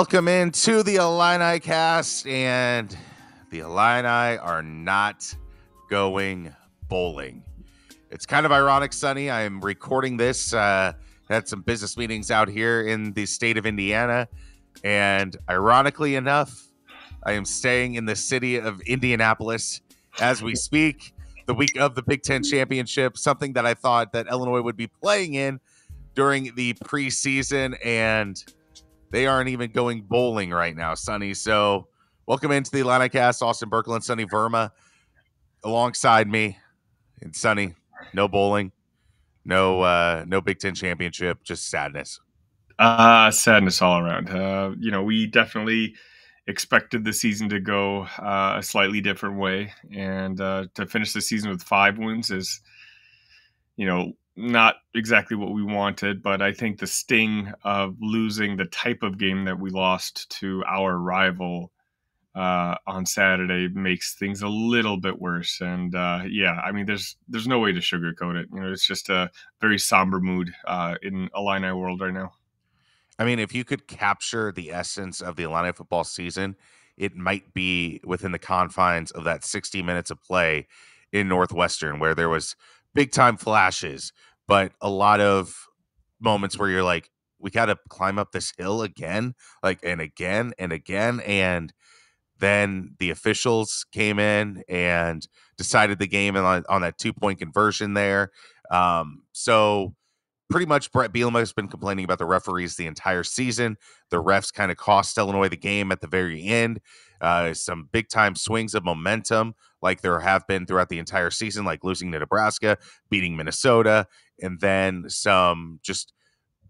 Welcome into the Illinicast, and the Illini are not going bowling. It's kind of ironic, Sunny. I am recording this. Uh, had some business meetings out here in the state of Indiana, and ironically enough, I am staying in the city of Indianapolis as we speak. The week of the Big Ten championship, something that I thought that Illinois would be playing in during the preseason, and they aren't even going bowling right now, Sunny. So, welcome into the Illinicast, Austin Berkel and Sunny Verma alongside me. And Sunny, no bowling, no uh no Big Ten championship, just sadness. Uh sadness all around. Uh, you know, we definitely expected the season to go uh, a slightly different way, and uh, to finish the season with five wins is, you know, not exactly what we wanted, but I think the sting of losing the type of game that we lost to our rival uh, on Saturday makes things a little bit worse. And uh, yeah, I mean, there's there's no way to sugarcoat it. You know, it's just a very somber mood uh, in Illini world right now. I mean, if you could capture the essence of the Illini football season, it might be within the confines of that 60 minutes of play in Northwestern, where there was big time flashes, but a lot of moments where you're like, we got to climb up this hill again, like, and again and again. And then the officials came in and decided the game on, on that two point conversion there. Um, so pretty much Brett Bielema has been complaining about the referees the entire season. The refs kind of cost Illinois the game at the very end. Uh, some big time swings of momentum, like there have been throughout the entire season, like losing to Nebraska, beating Minnesota, and then some just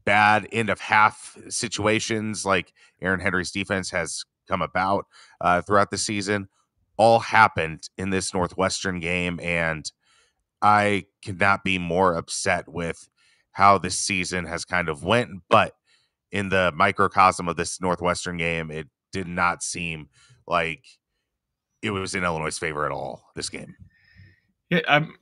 bad end of half situations, like Aaron Henry's defense has come about uh, throughout the season, all happened in this Northwestern game, and I cannot be more upset with how this season has kind of went. But in the microcosm of this Northwestern game, it did not seem like it was in Illinois' favor at all this game. Yeah, I'm,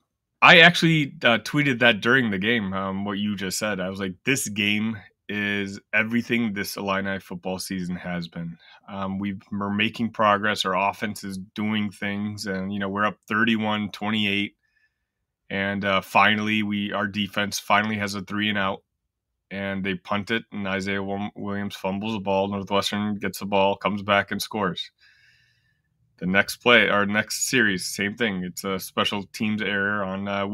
I actually uh, tweeted that during the game. Um, what you just said, I was like, "This game is everything this Illini football season has been. Um, we are making progress. Our offense is doing things, and you know we're up 31-28. And uh, finally, we our defense finally has a three and out, and they punt it, and Isaiah Williams fumbles the ball. Northwestern gets the ball, comes back and scores. The next play, our next series, same thing. It's a special teams error on uh,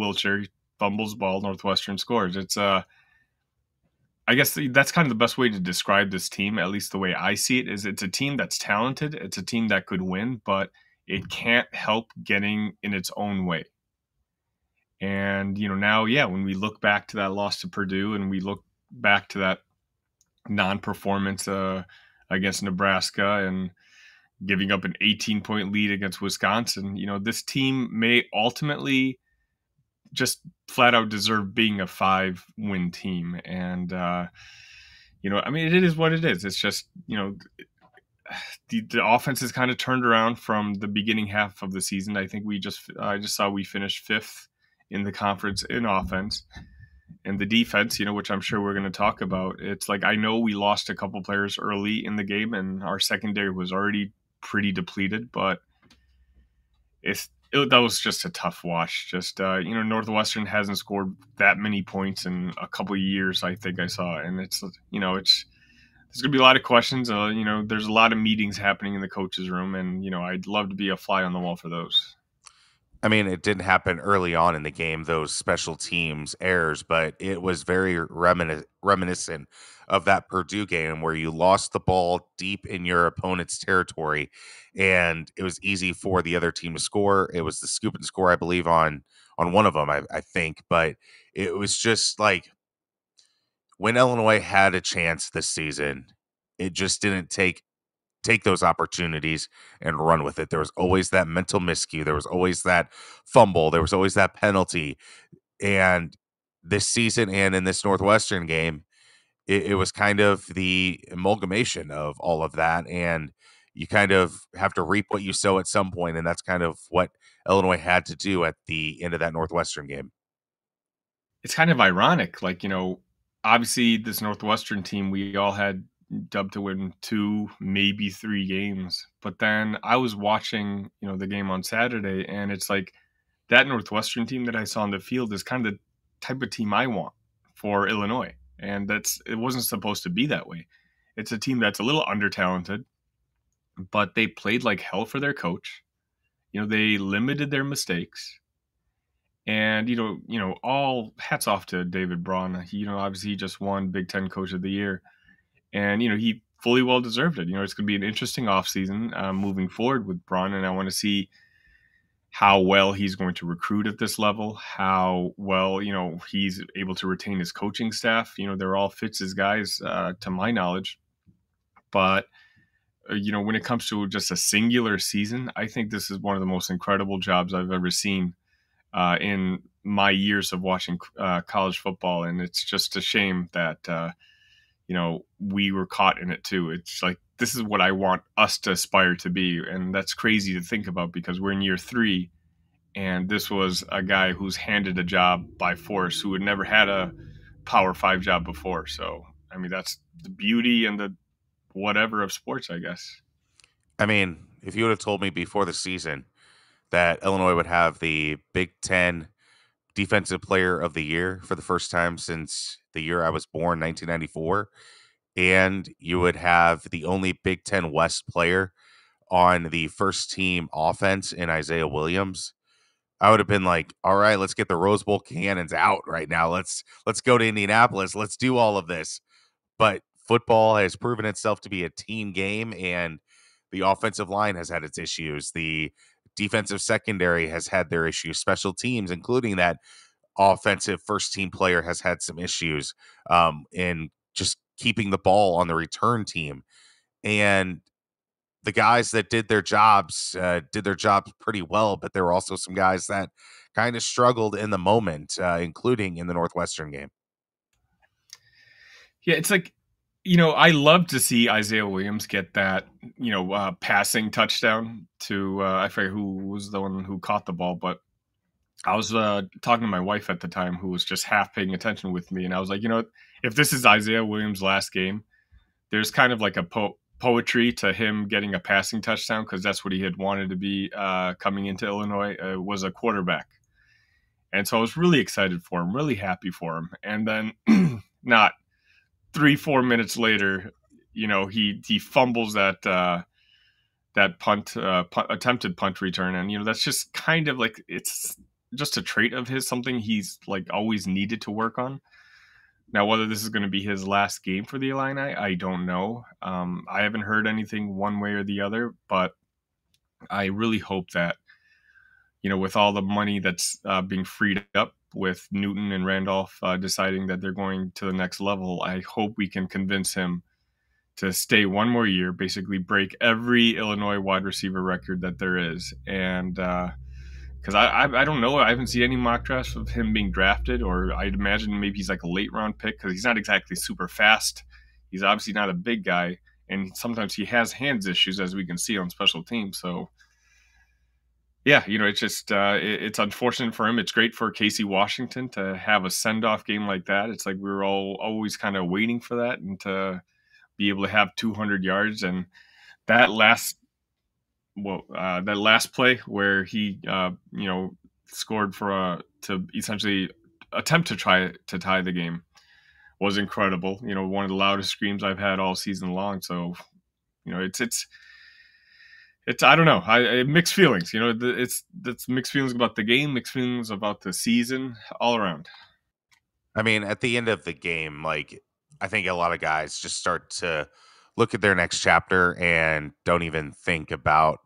fumbles ball. Northwestern scores. It's uh, I guess that's kind of the best way to describe this team, at least the way I see it, is it's a team that's talented. It's a team that could win, but it can't help getting in its own way. And, you know, now, yeah, when we look back to that loss to Purdue and we look back to that non performance uh, against Nebraska and giving up an 18 point lead against Wisconsin, you know, this team may ultimately just flat out deserve being a five win team. And, uh, you know, I mean, it is what it is. It's just, you know, the, the offense has kind of turned around from the beginning half of the season. I think we just, I just saw we finished fifth in the conference in offense. And the defense, you know, which I'm sure we're going to talk about, it's like I know we lost a couple players early in the game and our secondary was already pretty depleted, but it's it, that was just a tough watch. Just uh, you know, Northwestern hasn't scored that many points in a couple years. I think I saw, and it's you know, it's there's gonna be a lot of questions. Uh, you know, there's a lot of meetings happening in the coaches' room, and you know, I'd love to be a fly on the wall for those. I mean, it didn't happen early on in the game, those special teams errors, but it was very reminis- reminiscent of that Purdue game where you lost the ball deep in your opponent's territory and it was easy for the other team to score. It was the scoop and score, I believe, on on one of them, I, I think, but it was just like when Illinois had a chance this season, it just didn't take take those opportunities and run with it. There was mm-hmm. always that mental miscue. There was always that fumble. There was always that penalty. And this season and in this Northwestern game, it, it was kind of the amalgamation of all of that. And you kind of have to reap what you sow at some point, and that's kind of what Illinois had to do at the end of that Northwestern game. It's kind of ironic, like you know, obviously this Northwestern team, we all had dubbed to win two, maybe three games. But then I was watching, you know, the game on Saturday, and it's like that Northwestern team that I saw on the field is kind of the type of team I want for Illinois, and that's it wasn't supposed to be that way. It's a team that's a little under talented, but they played like hell for their coach. You know, they limited their mistakes. And you know, you know, all hats off to David Braun. He, you know, obviously he just won Big Ten Coach of the Year, and you know he fully well deserved it. You know, it's going to be an interesting offseason uh, moving forward with Braun, and I want to see how well he's going to recruit at this level, how well you know he's able to retain his coaching staff. You know, they're all Fitz's guys, uh, to my knowledge, but uh, you know, when it comes to just a singular season, I think this is one of the most incredible jobs I've ever seen uh, in my years of watching uh, college football, and it's just a shame that uh, you know we were caught in it too. It's like this is what I want us to aspire to be, and that's crazy to think about because we're in year three, and this was a guy who's handed a job by force who had never had a Power Five job before. So I mean, that's the beauty and the whatever of sports, I guess. I mean, if you would have told me before the season that Illinois would have the Big Ten Defensive Player of the Year for the first time since the year I was born, 1994, and you would have the only Big Ten West player on the first team offense in Isaiah Williams, I would have been like, "All right, let's get the Rose Bowl cannons out right now. Let's let's go to Indianapolis. Let's do all of this." But football has proven itself to be a team game, and the offensive line has had its issues. The defensive secondary has had their issues. Special teams, including that offensive first team player, has had some issues um, in just keeping the ball on the return team. And the guys that did their jobs uh, did their jobs pretty well, but there were also some guys that kind of struggled in the moment, uh, including in the Northwestern game. Yeah, it's like you know, I love to see Isaiah Williams get that, you know, uh, passing touchdown to uh, I forget who was the one who caught the ball, but I was uh, talking to my wife at the time who was just half paying attention with me, and I was like, you know, if this is Isaiah Williams' last game, there's kind of like a po- poetry to him getting a passing touchdown because that's what he had wanted to be uh, coming into Illinois uh, was a quarterback, and so I was really excited for him, really happy for him, and then not three four minutes later, you know he he fumbles that uh, that punt, uh, punt attempted punt return, and you know that's just kind of like it's just a trait of his, something he's like always needed to work on. Now, whether this is going to be his last game for the Illini, I don't know. Um, I haven't heard anything one way or the other, but I really hope that you know, with all the money that's uh, being freed up with Newton and Randolph uh, deciding that they're going to the next level, I hope we can convince him to stay one more year, basically break every Illinois wide receiver record that there is. And because uh, I, I, I, don't know, I haven't seen any mock drafts of him being drafted, or I'd imagine maybe he's like a late round pick because he's not exactly super fast. He's obviously not a big guy, and sometimes he has hands issues, as we can see on special teams. So yeah, you know, it's just uh, it, it's unfortunate for him. It's great for Casey Washington to have a send off game like that. It's like we were all always kind of waiting for that and to be able to have 200 yards and that last well uh, that last play where he uh, you know scored for a to essentially attempt to try to tie the game was incredible. You know, one of the loudest screams I've had all season long. So, you know, it's it's it's I don't know. I, I mixed feelings. You know, it's it's mixed feelings about the game, mixed feelings about the season, all around. I mean, at the end of the game, like I think a lot of guys just start to look at their next chapter and don't even think about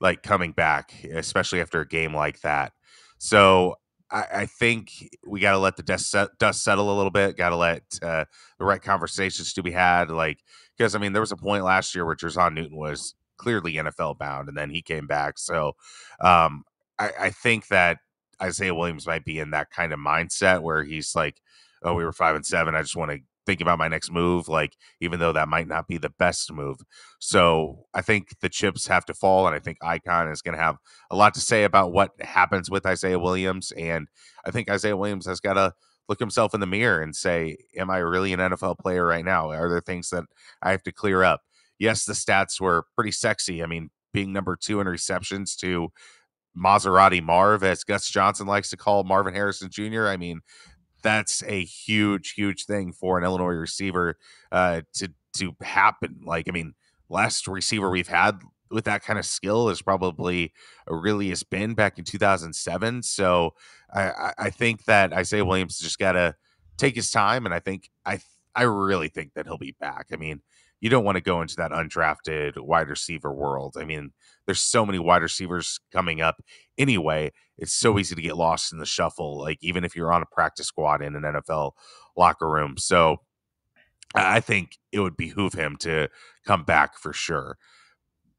like coming back, especially after a game like that. So I, I think we got to let the dust, set, dust settle a little bit. Got to let uh, the right conversations to be had. Like, because I mean, there was a point last year where Jer'Zhan Newton was clearly NFL bound, and then he came back. So um, I, I think that Isaiah Williams might be in that kind of mindset where he's like, "Oh, we were five and seven. I just want to think about my next move." Like, even though that might not be the best move. So I think the chips have to fall, and I think Icon is going to have a lot to say about what happens with Isaiah Williams. And I think Isaiah Williams has got to look himself in the mirror and say, Am I really an NFL player right now? Are there things that I have to clear up? Yes, the stats were pretty sexy. I mean, being number two in receptions to Maserati Marv, as Gus Johnson likes to call Marvin Harrison Jr. I mean, that's a huge, huge thing for an Illinois receiver uh, to to happen. Like, I mean, last receiver we've had with that kind of skill is probably Arrelious Benn back in 2007. So I, I think that Isaiah Williams just got to take his time, and I think I I really think that he'll be back. I mean, you don't want to go into that undrafted wide receiver world. I mean, there's so many wide receivers coming up anyway. It's so mm-hmm. easy to get lost in the shuffle, like even if you're on a practice squad in an NFL locker room. So I think it would behoove him to come back for sure.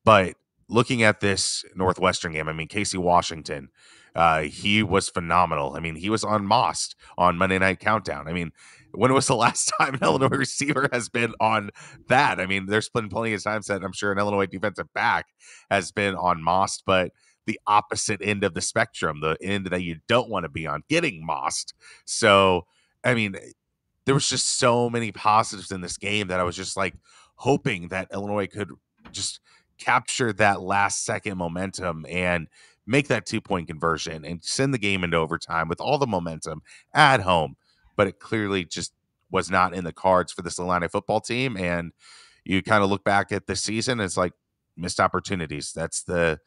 But looking at this Northwestern game, I mean, Casey Washington, uh, he was phenomenal. I mean, he was on Most on Monday Night Countdown. I mean, when was the last time an Illinois receiver has been on that? I mean, there's been plenty of times that I'm sure an Illinois defensive back has been on Most, but the opposite end of the spectrum, the end that you don't want to be on, getting Most. So, I mean, there was just so many positives in this game that I was just like hoping that Illinois could just capture that last second momentum and make that two point conversion and send the game into overtime with all the momentum at home. But it clearly just was not in the cards for this Illini football team. And you kind of look back at the season, it's like missed opportunities. That's the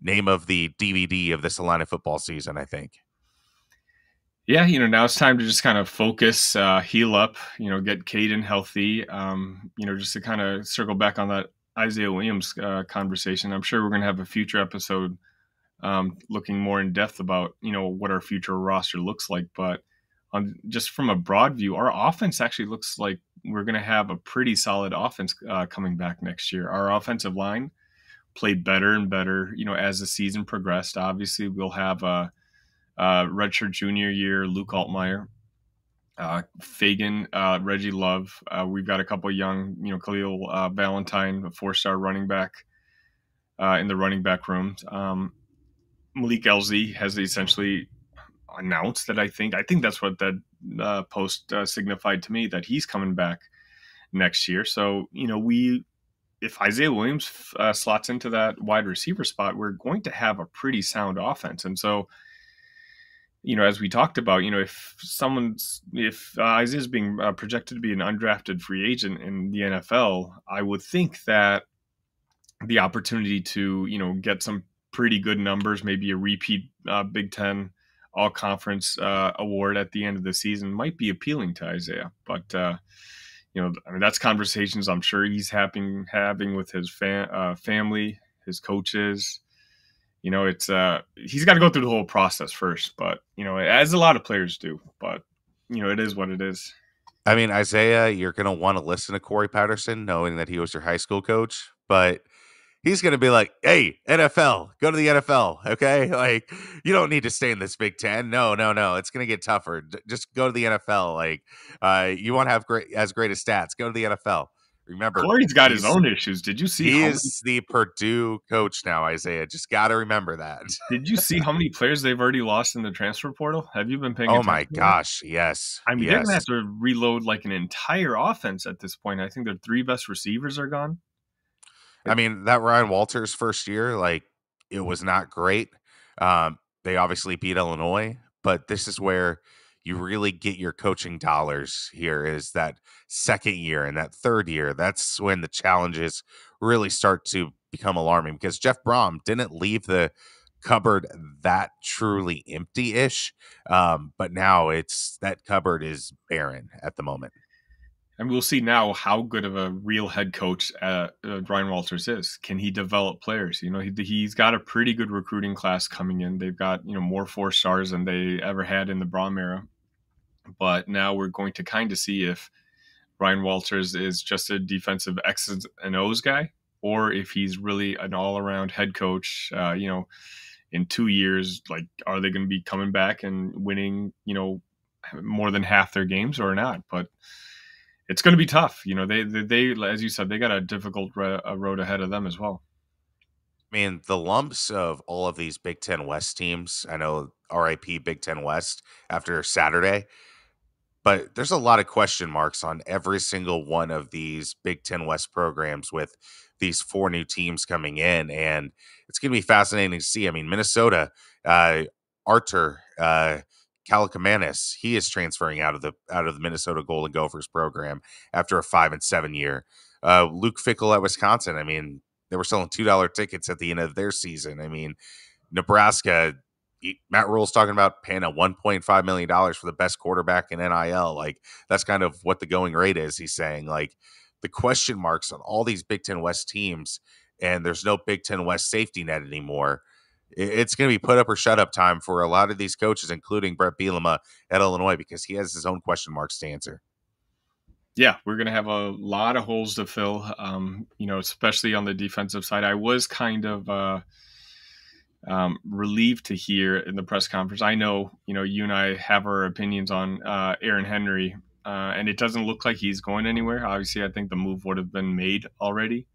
name of the DVD of this Illini football season, I think. Yeah, you know, now it's time to just kind of focus, uh, heal up, you know, get Kaden healthy. Um, you know, just to kind of circle back on that Isaiah Williams uh, conversation. I'm sure we're going to have a future episode um, looking more in depth about you know what our future roster looks like. But on just from a broad view, our offense actually looks like we're going to have a pretty solid offense uh, coming back next year. Our offensive line played better and better, you know, as the season progressed. Obviously, we'll have a, a redshirt junior year, Luke Altmyer, uh, Feagin, uh, Reggie Love. Uh, we've got a couple young, you know, Khalil uh, Valentine, a four-star running back uh, in the running back room. Um, Malik Elzy has essentially announced that I think I think that's what that uh, post signified to me that he's coming back next year. So you know, we if Isaiah Williams slots into that wide receiver spot, we're going to have a pretty sound offense, and so you know, as we talked about, you know, if someone's if uh, Isaiah is being uh, projected to be an undrafted free agent in the NFL, I would think that the opportunity to you know get some pretty good numbers, maybe a repeat uh, Big Ten All Conference uh, award at the end of the season, might be appealing to Isaiah. But uh, you know, I mean, that's conversations I'm sure he's having having with his fa- uh, family, his coaches you know, it's uh he's got to go through the whole process first, but you know, as a lot of players do. But you know, it is what it is. I mean, Isaiah, you're gonna want to listen to Cory Patterson, knowing that he was your high school coach, but he's gonna be like, "Hey, NFL, go to the NFL, okay? Like, you don't need to stay in this Big Ten. No, no, no. It's gonna get tougher. D- just go to the NFL. Like, uh, you won't have great as great as stats. Go to the NFL." Remember, Cory's got his own issues. Did you see? He is many- the Purdue coach now, Isaiah. Just got to remember that. Did you see how many players they've already lost in the transfer portal? Have you been paying? Oh my gosh, yes. I mean, yes. they're gonna have to reload like an entire offense at this point. I think their three best receivers are gone. I mean, that Ryan Walters first year, like it was not great. Um, they obviously beat Illinois, but this is where you really get your coaching dollars here is that second year and that third year. That's when the challenges really start to become alarming because Jeff Brohm didn't leave the cupboard that truly empty ish. Um, but now it's that cupboard is barren at the moment. And we'll see now how good of a real head coach uh, uh, Ryan Walters is. Can he develop players? You know, he, he's got a pretty good recruiting class coming in. They've got you know more four stars than they ever had in the Brohm era. But now we're going to kind of see if Ryan Walters is just a defensive X's and O's guy, or if he's really an all around head coach. Uh, you know, in two years, like, are they going to be coming back and winning, you know, more than half their games or not? But it's going to be tough. You know, they, they, they, as you said, they got a difficult a road ahead of them as well. I mean, the lumps of all of these Big Ten West teams, I know RIP Big Ten West after Saturday, but there's a lot of question marks on every single one of these Big Ten West programs with these four new teams coming in, and it's going to be fascinating to see. I mean, Minnesota, uh, Artur uh, Kaliakmanis, he is transferring out of the out of the Minnesota Golden Gophers program after a five and seven year. Uh, Luke Fickell at Wisconsin. I mean, they were selling two dollar tickets at the end of their season. I mean, Nebraska Matt Rhule's talking about paying a $1.5 million for the best quarterback in NIL. Like, that's kind of what the going rate is. He's saying, like, the question marks on all these Big Ten West teams, and there's no Big Ten West safety net anymore. It's going to be put up or shut up time for a lot of these coaches, including Brett Bielema at Illinois, because he has his own question marks to answer. Yeah, we're going to have a lot of holes to fill, um, you know, especially on the defensive side. I was kind of. Uh, um, relieved to hear in the press conference. I know, you know, you and I have our opinions on uh, Aaron Henry, uh, and it doesn't look like he's going anywhere. Obviously, I think the move would have been made already,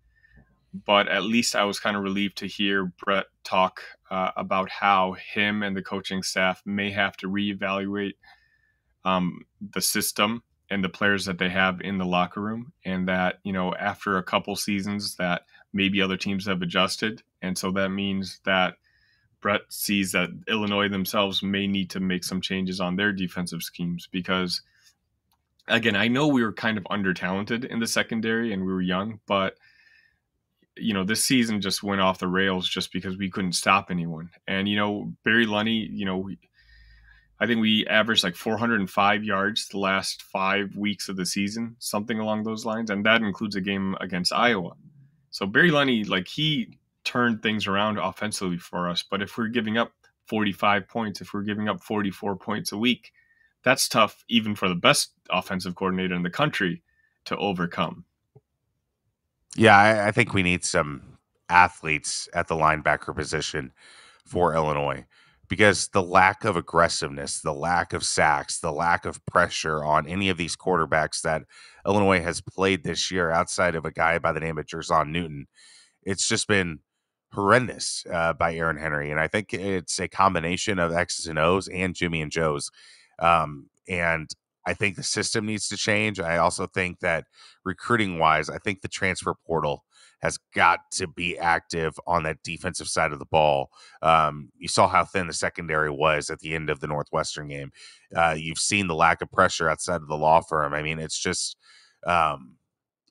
but at least I was kind of relieved to hear Brett talk uh, about how him and the coaching staff may have to reevaluate um, the system and the players that they have in the locker room, and that you know after a couple seasons that maybe other teams have adjusted, and so that means that brett sees that Illinois themselves may need to make some changes on their defensive schemes because, again, I know we were kind of under talented in the secondary and we were young, but you know this season just went off the rails just because we couldn't stop anyone. And you know Barry Lunney, you know. I think we averaged like 405 yards the last five weeks of the season, something along those lines, and that includes a game against Iowa. So Barry Lunney, like he turn things around offensively for us. But if we're giving up 45 points, if we're giving up 44 points a week, that's tough even for the best offensive coordinator in the country to overcome. Yeah, I, I think we need some athletes at the linebacker position for Illinois because the lack of aggressiveness, the lack of sacks, the lack of pressure on any of these quarterbacks that Illinois has played this year outside of a guy by the name of Jer'Zhan Newton, it's just been horrendous uh, by Aaron Henry, and I think it's a combination of X's and O's and Jimmy and Joe's. Um, and I think the system needs to change. I also think that recruiting wise, I think the transfer portal has got to be active on that defensive side of the ball. Um, you saw how thin the secondary was at the end of the Northwestern game. Uh, you've seen the lack of pressure outside of the law firm. I mean, it's just um,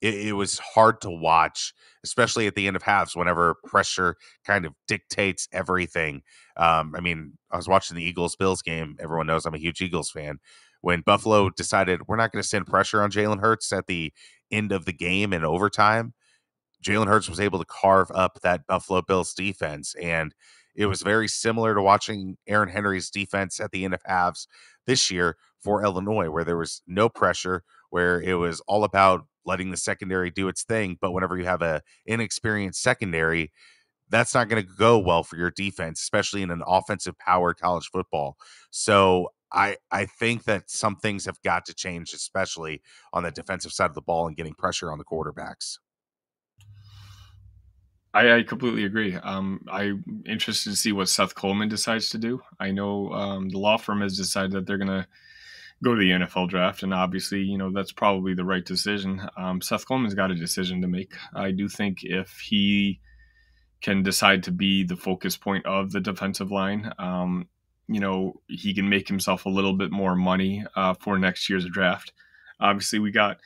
it, it, was hard to watch, especially at the end of halves, whenever pressure kind of dictates everything. Um, I mean, I was watching the Eagles Bills game. Everyone knows I'm a huge Eagles fan. When Buffalo decided we're not going to send pressure on Jalen Hurts at the end of the game in overtime, Jalen Hurts was able to carve up that Buffalo Bills defense. And it was very similar to watching Aaron Henry's defense at the end of halves this year for Illinois, where there was no pressure, where it was all about letting the secondary do its thing. But whenever you have a inexperienced secondary, that's not going to go well for your defense, especially in an offensive powered college football. So I I think that some things have got to change, especially on the defensive side of the ball and getting pressure on the quarterbacks. I, I completely agree. Um, I'm interested to see what Seth Coleman decides to do. I know um, the law firm has decided that they're going to go to the NFL draft, and obviously, you know that's probably the right decision. Um, Seth Coleman's got a decision to make. I do think if he can decide to be the focus point of the defensive line, um, you know, he can make himself a little bit more money uh, for next year's draft. Obviously, we got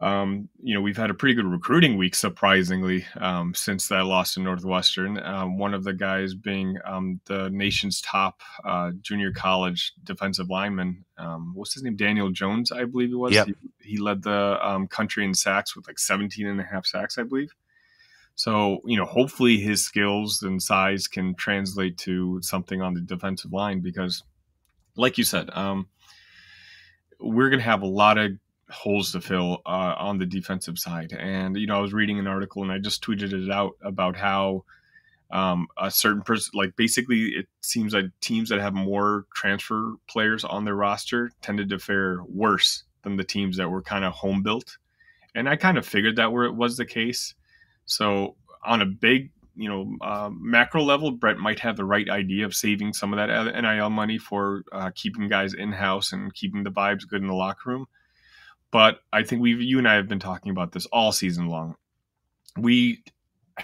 um, you know, we've had a pretty good recruiting week, surprisingly, um, since that loss to Northwestern. Um, one of the guys being um, the nation's top uh, junior college defensive lineman. Um, what's his name? Daniel Jones, I believe it was. Yep. He, he led the um, country in sacks with like 17 and a half sacks, I believe. So, you know, hopefully his skills and size can translate to something on the defensive line because, like you said, we're going to have a lot of holes to fill uh, on the defensive side. And you know, I was reading an article and I just tweeted it out about how um, a certain person, like basically, it seems like teams that have more transfer players on their roster tended to fare worse than the teams that were kind of home built. And I kind of figured that where it was the case. So on a big you know, uh, macro level, Brett might have the right idea of saving some of that NIL money for uh, keeping guys in house and keeping the vibes good in the locker room. But I think we, you and I have been talking about this all season long. We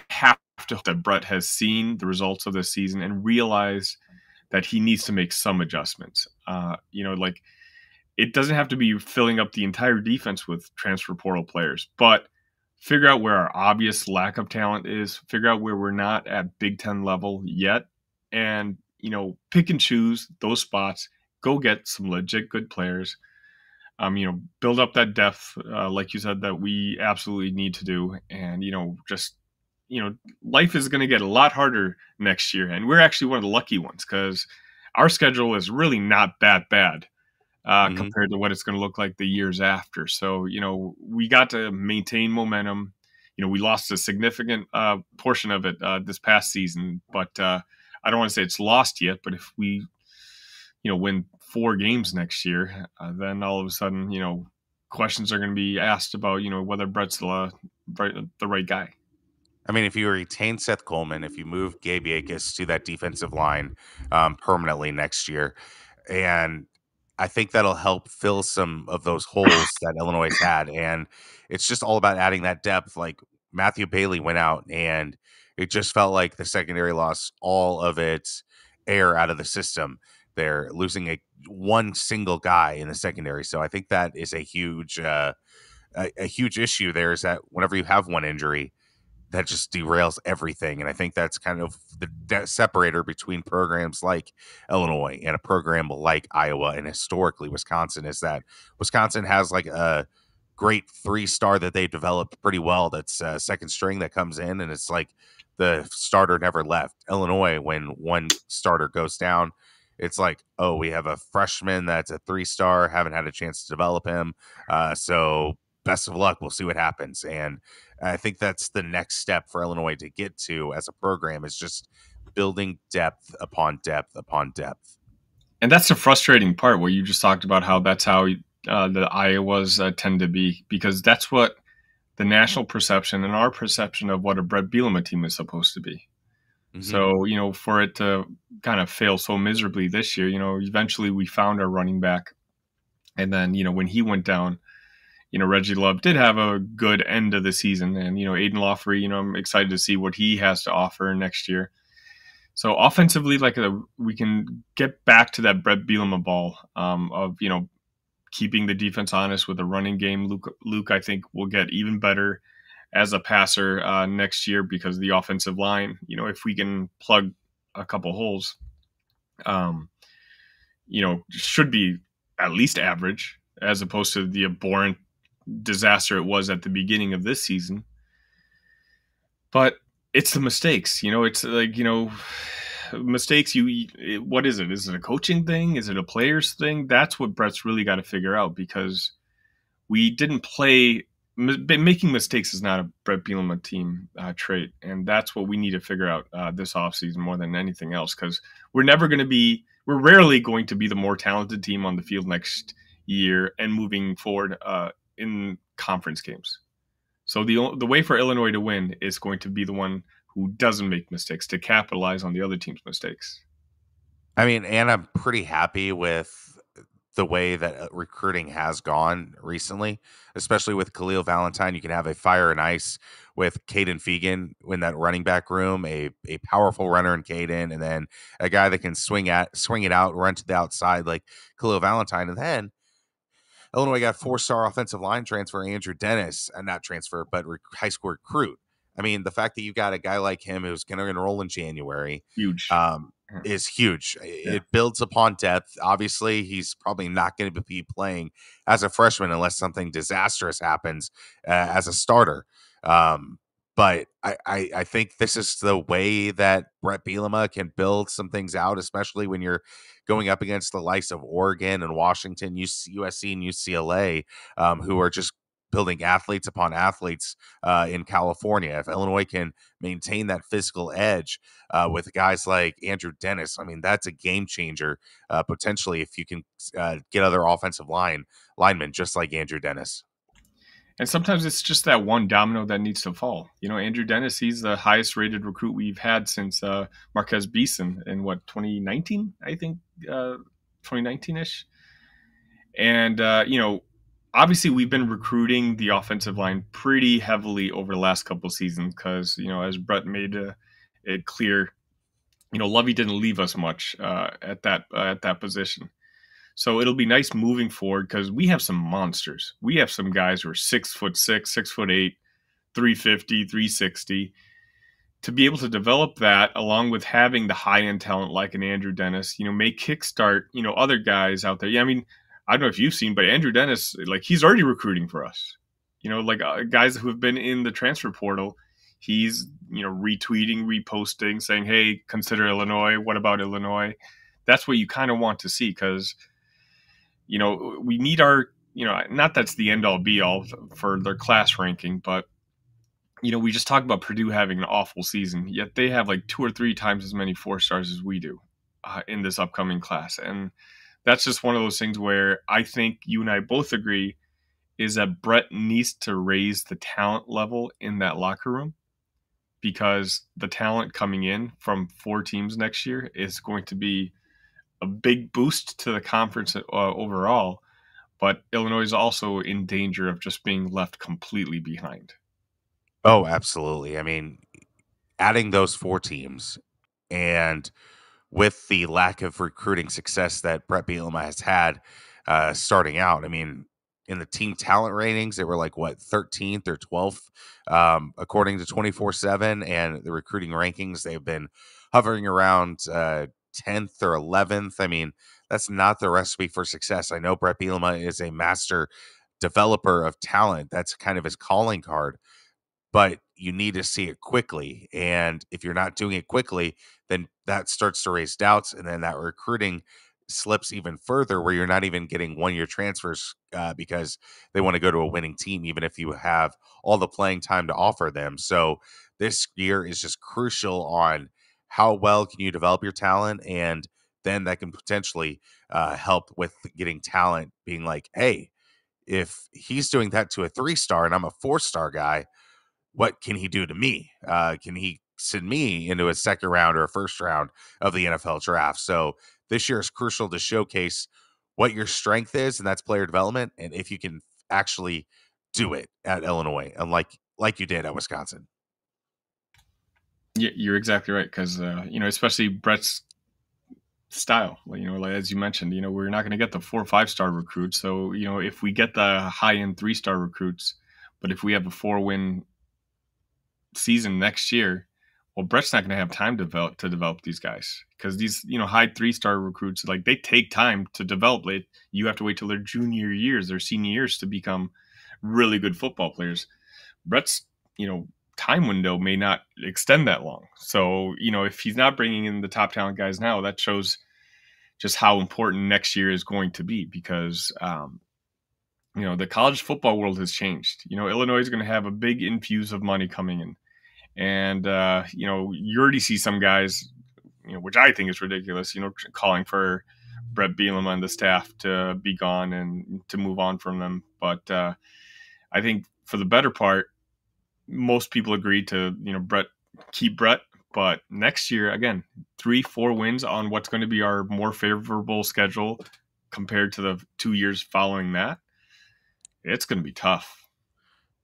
have to that Brett has seen the results of this season and realized that he needs to make some adjustments. Uh, you know, like it doesn't have to be filling up the entire defense with transfer portal players, but figure out where our obvious lack of talent is, figure out where we're not at Big Ten level yet, and you know, pick and choose those spots. Go get some legit good players. Um, you know, build up that depth, uh, like you said, that we absolutely need to do, and you know, just you know, life is going to get a lot harder next year, and we're actually one of the lucky ones because our schedule is really not that bad uh, mm-hmm. compared to what it's going to look like the years after. So, you know, we got to maintain momentum. You know, we lost a significant uh, portion of it uh, this past season, but uh, I don't want to say it's lost yet. But if we, you know, win four games next year, uh, then all of a sudden, you know, questions are going to be asked about, you know, whether Brett's the, the right guy. I mean, if you retain Seth Coleman, if you move Gabe Jacas to that defensive line um, permanently next year, and I think that'll help fill some of those holes that Illinois had. And it's just all about adding that depth. Like Matthew Bailey went out and it just felt like the secondary lost all of its air out of the system. They're losing a one single guy in the secondary. So I think that is a huge uh, a, a huge issue there is that whenever you have one injury, that just derails everything. And I think that's kind of the separator between programs like Illinois and a program like Iowa and historically Wisconsin is that Wisconsin has like a great three star that they've developed pretty well. That's uh, second string that comes in and it's like the starter never left. Illinois, when one starter goes down, it's like, oh, we have a freshman that's a three star, haven't had a chance to develop him. Uh, so best of luck. We'll see what happens. And I think that's the next step for Illinois to get to as a program is just building depth upon depth upon depth. And that's the frustrating part where you just talked about how that's how uh, the Iowas uh, tend to be because that's what the national perception and our perception of what a Brett Bielema team is supposed to be. Mm-hmm. So, you know, for it to kind of fail so miserably this year, you know, eventually we found our running back. And then, you know, when he went down, you know, Reggie Love did have a good end of the season. And, you know, Aidan Laughery, you know, I'm excited to see what he has to offer next year. So offensively, like uh, we can get back to that Brett Bielema ball um, of, you know, keeping the defense honest with a running game. Luke, Luke, I think will get even better as a passer uh, next year because the offensive line, you know, if we can plug a couple holes, um, you know, should be at least average as opposed to the abhorrent disaster it was at the beginning of this season. But it's the mistakes, you know. It's like you know, mistakes. You, what is it? Is it a coaching thing? Is it a players thing? That's what Brett's really got to figure out because we didn't play. Making mistakes is not a Brett Bielema team uh, trait, and that's what we need to figure out uh, this offseason more than anything else. Because we're never going to be, we're rarely going to be the more talented team on the field next year and moving forward uh, in conference games. So the the way for Illinois to win is going to be the one who doesn't make mistakes to capitalize on the other team's mistakes. I mean, and I'm pretty happy with the way that uh, recruiting has gone recently, especially with Khalil Valentine. You can have a fire and ice with Kaden Feagin in that running back room, a a powerful runner in Kaden, and then a guy that can swing at swing it out, run to the outside like Khalil Valentine, and then Illinois got four star offensive line transfer Andrew Dennis, and uh, not transfer, but rec- high school recruit. I mean, the fact that you got a guy like him who's going to enroll in January, huge, um, is huge. Yeah. It builds upon depth. Obviously, he's probably not going to be playing as a freshman unless something disastrous happens uh, as a starter. Um, but I, I, I, think this is the way that Brett Bielema can build some things out, especially when you're going up against the likes of Oregon and Washington, USC and UCLA, um, who are just building athletes upon athletes uh, in California. If Illinois can maintain that physical edge uh, with guys like Andrew Dennis, I mean that's a game changer uh, potentially if you can uh, get other offensive line linemen just like Andrew Dennis. And sometimes it's just that one domino that needs to fall. You know, Andrew Dennis, he's the highest rated recruit we've had since uh, Marques Beeson in what, 2019, I think, uh, 2019 ish. And, uh, you know, obviously we've been recruiting the offensive line pretty heavily over the last couple seasons because, you know, as Brett made uh, it clear, you know, Lovie didn't leave us much uh, at that uh, at that position. So it'll be nice moving forward because we have some monsters. We have some guys who are six foot six, six foot eight, 350, 360. To be able to develop that along with having the high end talent like an Andrew Dennis, you know, may kickstart, you know, other guys out there. Yeah, I mean, I don't know if you've seen, but Andrew Dennis, like he's already recruiting for us. You know, like uh, guys who have been in the transfer portal, he's, you know, retweeting, reposting, saying, hey, consider Illinois. What about Illinois? That's what you kind of want to see because – you know, we need our, you know, not that's the end all be all for their class ranking, but you know, we just talked about Purdue having an awful season, yet they have like two or three times as many four stars as we do uh, in this upcoming class. And that's just one of those things where I think you and I both agree is that Brett needs to raise the talent level in that locker room because the talent coming in from four teams next year is going to be a big boost to the conference uh, overall, but Illinois is also in danger of just being left completely behind. Oh, absolutely. I mean, adding those four teams and with the lack of recruiting success that Brett Bielema has had uh, starting out, I mean, in the team talent ratings, they were like what 13th or 12th, um, according to 24 7. And the recruiting rankings, they've been hovering around uh, 10th or 11th. I mean, that's not the recipe for success. I know Brett Bielema is a master developer of talent. That's kind of his calling card, but you need to see it quickly. And if you're not doing it quickly, then that starts to raise doubts. And then that recruiting slips even further where you're not even getting one year transfers uh, because they want to go to a winning team, even if you have all the playing time to offer them. So this year is just crucial on how well can you develop your talent and then that can potentially uh, help with getting talent being like hey if he's doing that to a three star and i'm a four star guy what can he do to me? Uh, can he send me into a second round or a first round of the nfl draft? So this year is crucial to showcase what your strength is and that's player development and if you can actually do it at illinois unlike like you did at wisconsin yeah, you're exactly right because uh, you know, especially Brett's style. You know, like as you mentioned, you know, we're not going to get the four or five star recruits. So you know, if we get the high end three star recruits, but if we have a four win season next year, well, Brett's not going to have time to develop to develop these guys because these you know high three star recruits like they take time to develop. It you have to wait till their junior years, their senior years to become really good football players. Brett's you know time window may not extend that long. So, you know, if he's not bringing in the top talent guys now, that shows just how important next year is going to be because, um, you know, the college football world has changed. You know, Illinois is going to have a big infuse of money coming in. And, uh, you know, you already see some guys, you know, which I think is ridiculous, you know, calling for Brett Bielema and the staff to be gone and to move on from them. But uh, I think for the better part, most people agree to you know Brett keep Brett, but next year again three four wins on what's going to be our more favorable schedule compared to the two years following that. It's going to be tough.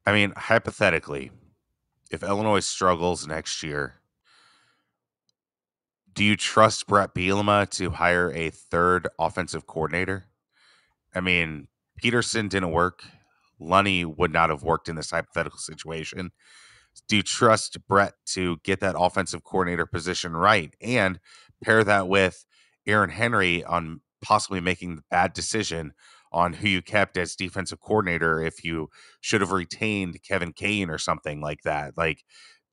I mean, hypothetically, if Illinois struggles next year, do you trust Brett Bielema to hire a third offensive coordinator? I mean, Petersen didn't work. Lunney would not have worked in this hypothetical situation. Do you trust Brett to get that offensive coordinator position right and pair that with Aaron Henry on possibly making the bad decision on who you kept as defensive coordinator if you should have retained Kevin Kane or something like that? Like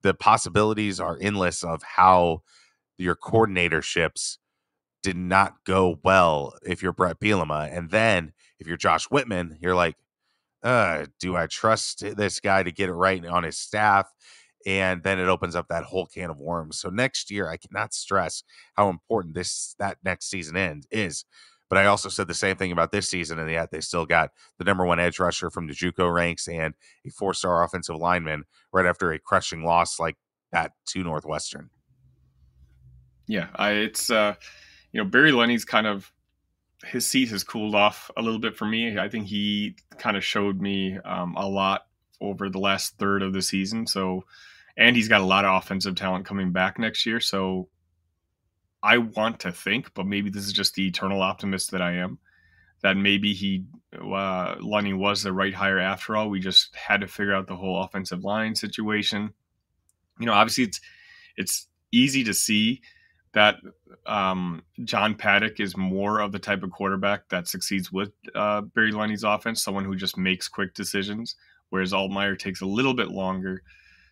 the possibilities are endless of how your coordinatorships did not go well if you're Brett Bielema. And then if you're Josh Whitman, you're like, uh, do I trust this guy to get it right on his staff? And then it opens up that whole can of worms. So next year, I cannot stress how important this that next season end is. But I also said the same thing about this season, and yet they still got the number one edge rusher from the JUCO ranks and a four star offensive lineman right after a crushing loss like that to Northwestern. Yeah, I, it's uh, you know Barry Lunney's kind of his seat has cooled off a little bit for me. I think he kind of showed me um, a lot over the last third of the season. So, and he's got a lot of offensive talent coming back next year. So, I want to think, but maybe this is just the eternal optimist that I am, that maybe he uh, Lunney was the right hire after all. We just had to figure out the whole offensive line situation. You know, obviously it's it's easy to see that um, John Paddock is more of the type of quarterback that succeeds with uh, Barry Lunney's offense, someone who just makes quick decisions, whereas Altmyer takes a little bit longer.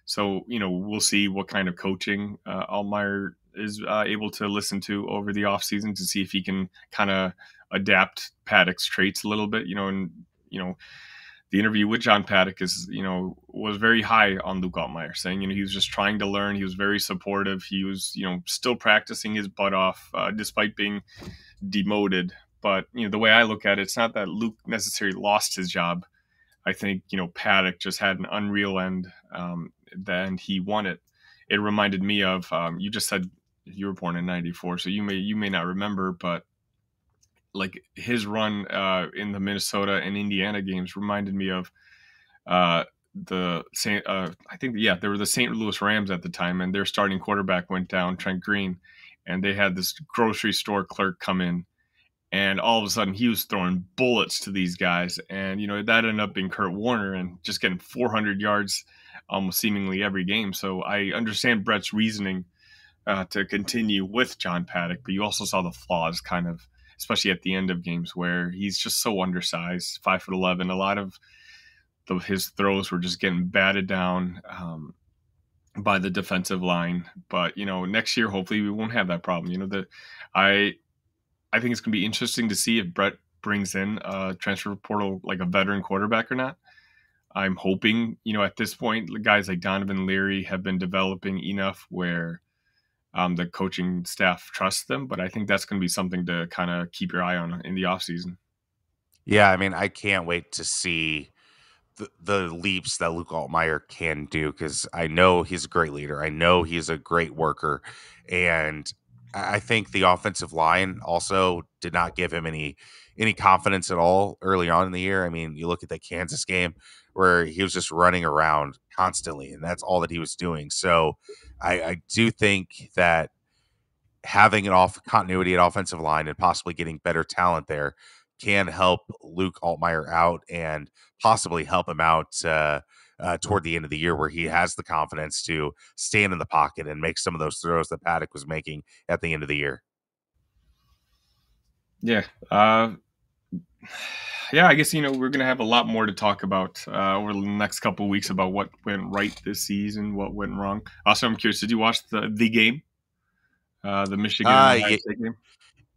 So, you know, we'll see what kind of coaching uh, Altmyer is uh, able to listen to over the offseason to see if he can kind of adapt Paddock's traits a little bit, you know, and, you know, the interview with John Paddock is, you know, was very high on Luke Altmyer, saying, you know, he was just trying to learn. He was very supportive. He was, you know, still practicing his butt off uh, despite being demoted. But, you know, the way I look at it, it's not that Luke necessarily lost his job. I think, you know, Paddock just had an unreal end um, and he won it. It reminded me of, um, you just said you were born in 94, so you may, you may not remember, but like his run uh, in the Minnesota and Indiana games reminded me of uh, the Saint. Uh, I think yeah, there were the St. Louis Rams at the time, and their starting quarterback went down, Trent Green, and they had this grocery store clerk come in, and all of a sudden he was throwing bullets to these guys, and you know that ended up being Kurt Warner and just getting 400 yards almost seemingly every game. So I understand Bret's reasoning. Uh, to continue with John Paddock, but you also saw the flaws kind of especially at the end of games where he's just so undersized, five foot eleven. A lot of the, his throws were just getting batted down um, by the defensive line. But you know, next year hopefully we won't have that problem. You know, the I I think it's going to be interesting to see if Bret brings in a transfer portal like a veteran quarterback or not. I'm hoping, you know, at this point, guys like Donovan Leary have been developing enough where um, the coaching staff trusts them. But I think that's going to be something to kind of keep your eye on in the offseason. Yeah, I mean, I can't wait to see the, the leaps that Luke Altmyer can do because I know he's a great leader. I know he's a great worker. And I think the offensive line also did not give him any any confidence at all early on in the year. I mean, you look at the Kansas game where he was just running around constantly, and that's all that he was doing. So I, I do think that having an off continuity at offensive line and possibly getting better talent there can help Luke Altmyer out and possibly help him out uh, uh, toward the end of the year where he has the confidence to stand in the pocket and make some of those throws that Paddock was making at the end of the year. Yeah. Uh, yeah, I guess you know we're gonna have a lot more to talk about uh, over the next couple of weeks about what went right this season, what went wrong. Also, I'm curious. Did you watch the the game, uh, the Michigan uh, game?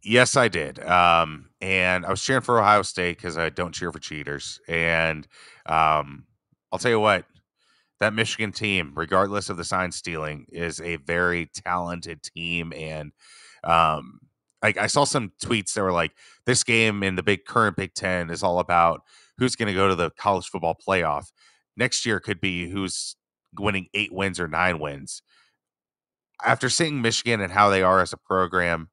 Yes, I did. Um, and I was cheering for Ohio State because I don't cheer for cheaters. And um, I'll tell you what, that Michigan team, regardless of the sign stealing, is a very talented team. And um, like I saw some tweets that were like, "This game in the big current Big Ten is all about who's going to go to the college football playoff. Next year could be who's winning eight wins or nine wins." After seeing Michigan and how they are as a program,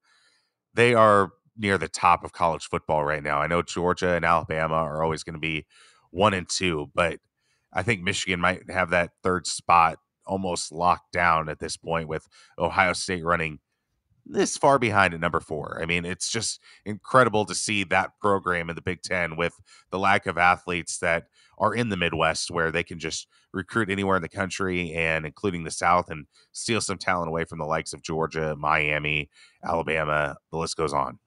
they are near the top of college football right now. I know Georgia and Alabama are always going to be one and two, but I think Michigan might have that third spot almost locked down at this point with Ohio State running this far behind at number four. I mean, it's just incredible to see that program in the Big Ten with the lack of athletes that are in the Midwest where they can just recruit anywhere in the country and including the South and steal some talent away from the likes of Georgia, Miami, Alabama. The list goes on.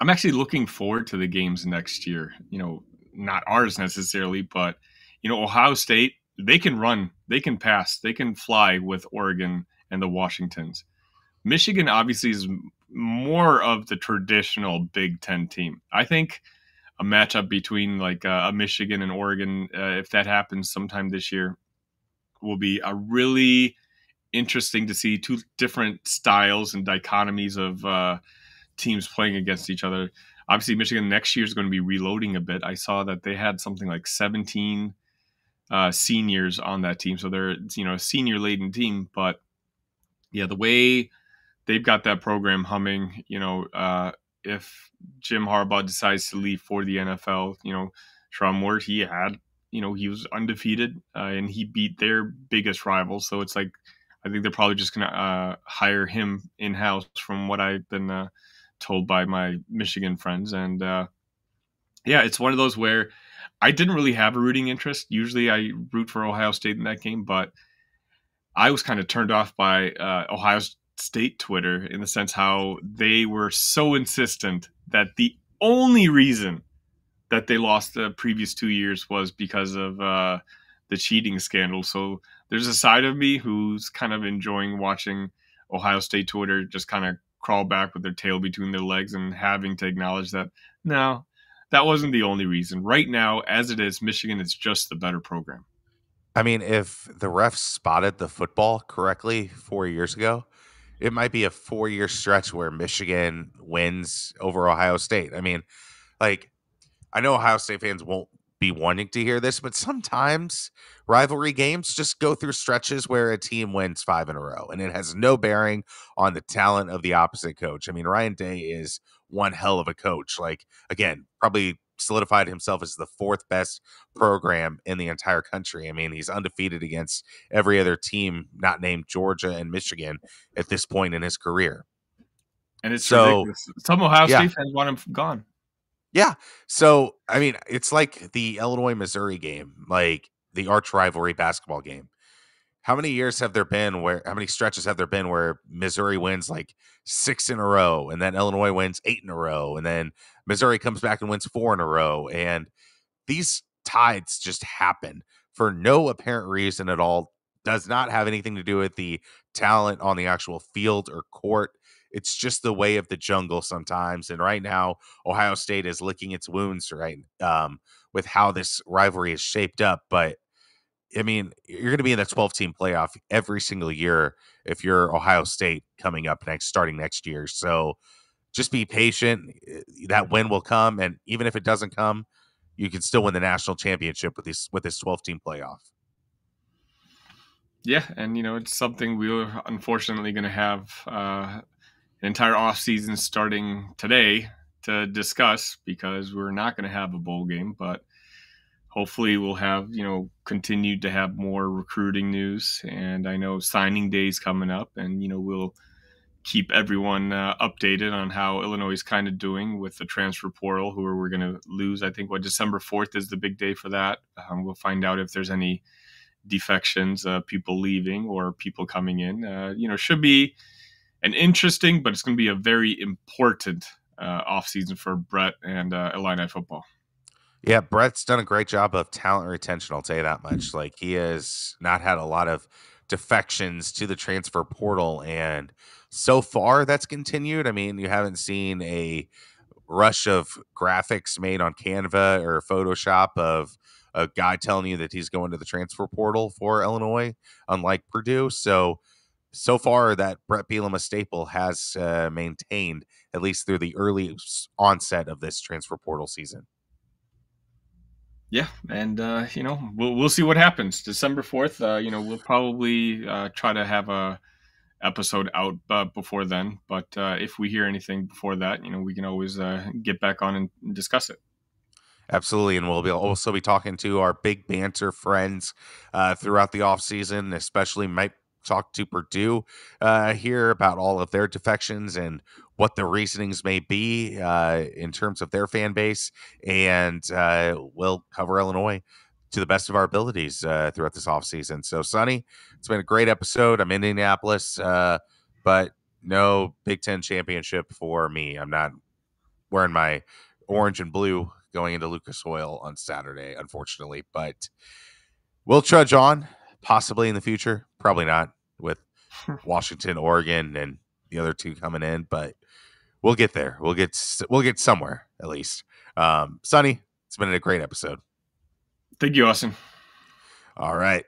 I'm actually looking forward to the games next year. You know, not ours necessarily, but, you know, Ohio State, they can run, they can pass, they can fly with Oregon and the Washingtons Michigan obviously is more of the traditional Big Ten team. I think a matchup between like uh, a Michigan and Oregon, uh, if that happens sometime this year, will be a really interesting to see two different styles and dichotomies of uh, teams playing against each other. obviously Michigan next year is going to be reloading a bit. I saw that they had something like 17 uh, seniors on that team, so they're you know a senior laden team. But yeah, the way they've got that program humming, you know, uh, if Jim Harbaugh decides to leave for the NFL, you know, Sherrone Moore, he had, you know, he was undefeated uh, and he beat their biggest rival. So it's like, I think they're probably just going to uh, hire him in house from what I've been uh, told by my Michigan friends. And uh, yeah, it's one of those where I didn't really have a rooting interest. Usually I root for Ohio State in that game, but I was kind of turned off by uh, Ohio State Twitter in the sense how they were so insistent that the only reason that they lost the previous two years was because of uh, the cheating scandal. So there's a side of me who's kind of enjoying watching Ohio State Twitter just kind of crawl back with their tail between their legs and having to acknowledge that no, that wasn't the only reason. Right now, as it is, Michigan is just the better program. I mean, if the refs spotted the football correctly four years ago, it might be a four year stretch where Michigan wins over Ohio State. I mean, like, I know Ohio State fans won't be wanting to hear this, but sometimes rivalry games just go through stretches where a team wins five in a row, and it has no bearing on the talent of the opposite coach. I mean, Ryan Day is one hell of a coach. Like, again, probably solidified himself as the fourth best program in the entire country. I mean, he's undefeated against every other team not named Georgia and Michigan at this point in his career. And it's so ridiculous. some Ohio yeah. State fans want him gone. Yeah. So I mean, it's like the Illinois Missouri game, like the arch rivalry basketball game. How many years have there been where how many stretches have there been where Missouri wins like six in a row and then Illinois wins eight in a row and then Missouri comes back and wins four in a row and these tides just happen for no apparent reason at all does not have anything to do with the talent on the actual field or court. It's just the way of the jungle sometimes and right now ohio state is licking its wounds right um, with how this rivalry is shaped up but I mean, you're going to be in that 12 team playoff every single year if you're Ohio State coming up next, starting next year. So just be patient. Eh, that win will come, and even if it doesn't come, you can still win the national championship with this with this 12 team playoff. Yeah, and you know it's something we're unfortunately going to have uh, an entire off season starting today to discuss because we're not going to have a bowl game, but hopefully we'll have you know continued to have more recruiting news. And i know signing days coming up and you know we'll keep everyone uh, updated on how illinois is kind of doing with the transfer portal who are we're going to lose. I think what december 4th is the big day for that. Um, we'll find out if there's any defections uh, people leaving or people coming in. Uh, you know should be an interesting but it's going to be a very important uh, off season for bret and uh, football yeah, Bret's done a great job of talent retention. I'll tell you that much. Like he has not had a lot of defections to the transfer portal, and so far that's continued. I mean, you haven't seen a rush of graphics made on Canva or Photoshop of a guy telling you that he's going to the transfer portal for Illinois, unlike Purdue. So, so far that Bret Bielema staple has uh, maintained at least through the early onset of this transfer portal season. Yeah, and uh, you know we'll we'll see what happens. December fourth, uh, you know we'll probably uh, try to have a episode out uh, before then. But uh, if we hear anything before that, you know we can always uh, get back on and discuss it. Absolutely, and we'll be also be talking to our big banter friends throughout the off season, especially Mike talk to Purdue uh, here about all of their defections and what the reasonings may be uh, in terms of their fan base. And uh, we'll cover Illinois to the best of our abilities uh, throughout this offseason. So, Sunny, it's been a great episode. I'm in Indianapolis, uh, but no Big Ten championship for me. I'm not wearing my orange and blue going into Lucas Oil on Saturday, unfortunately. But we'll trudge on possibly in the future. Probably not with Washington, Oregon, and the other two coming in, but we'll get there. We'll get we'll get somewhere at least. Um, Sunny, it's been a great episode. Thank you, Austin. All right.